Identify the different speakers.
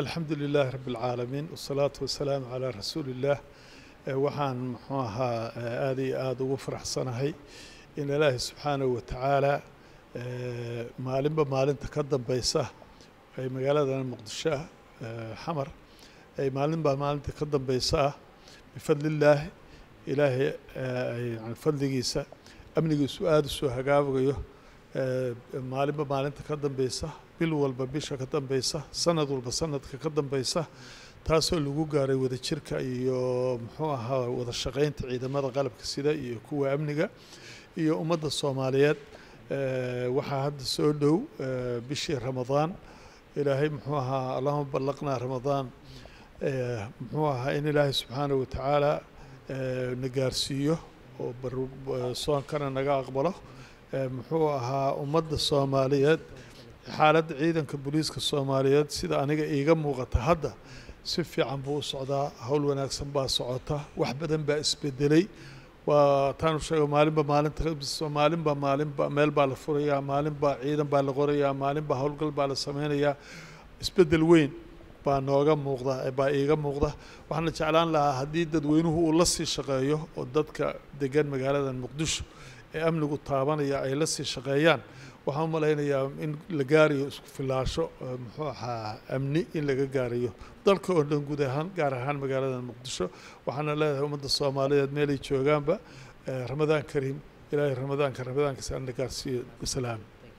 Speaker 1: alxamdu lilaahi rabi اlcaalamiin wasalaatu wasalaamu calaa rasuuli illaah waxaan muxuu ahaa aada iyo aada ugu faraxsanahay in ilaahi subxaanahu wa tacaala maalinba maalinta ka dambeysa ay magaaladan muqdisho ah xamar. Ay maalinba maalinta ka dambeysa ah bifadli illaahi ilaahay fadligiisa amnigiisu aada u soo hagaagayo maalinba maalinta ka dambeysa bil walba bisha ka dambeysa sanad walba sanadka ka dambeysa taasoo lagu gaaray wadajirka iyo muxuu ahaa wada shaqeynta ciidamada qalabka sida iyo kuwa amniga iyo ummadda soomaaliyeed. Waxaa hadda soo dhow bishii ramadaan ilaahay muxuu ahaa allahuma ballaqnaa ramadaan. Muxuu ahaa in ilaahay subxaanahu watacaala na gaarsiiyo oo soonkana naga aqbalo muxuu ahaa ummadda soomaaliyeed xaaladda ciidanka booliiska soomaaliyeed sida aniga iiga muuqata hadda si fiican buu u socdaa howl wanaagsan baa socota wax badan baa isbedelay. Waa taanu sheego maalinba maalinta maalinba maalinba meel baa la furayaa maalinba ciidan baa la qorayaa maalinba howlgal baa la sameynayaa isbeddel weyn baa nooga muuqda baa iiga muuqda. Waxaana jeclaan lahaa haddii dadweynuhu uu la sii shaqeeyo oo dadka degan magaalada muqdisho ee amnigu taabanaya ay la sii shaqeeyaan waxaan u malaynayaa in la gaarayo isku filaasho muxuu ahaa amni in laga gaarayo dalka oo dhan guud ahaan gaar ahaan magaalada muqdisho. Waxaana leedahay ummadda soomaaliyeed meelay joogaanba ramadaan kariim ilaahay ramadaanka ramadaankiisa ana gaarsiiyo wasalaam